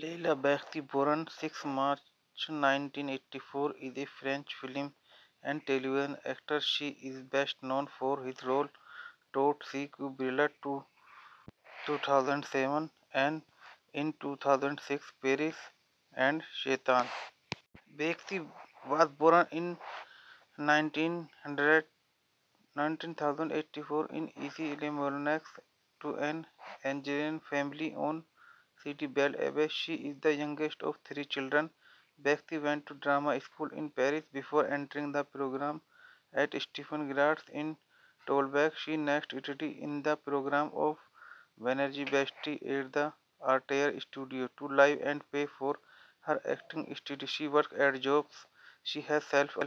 Leila Bekhti, born 6 March 1984, is a French film and television actor. She is best known for his role Tout ce qui brille to 2007 and in 2006 Paris and Sheitan. Bekhti was born in 1900, 1984 in Issy-les-Moulineaux to an Algerian family on City Belle. She is the youngest of three children. Bekhti went to drama school in Paris before entering the program at Stephen Gratz in Tolbeck. She next studied in the program of Banerjee Bakhti at the Artair Studio to live and pay for her acting studies. She worked at jobs she has self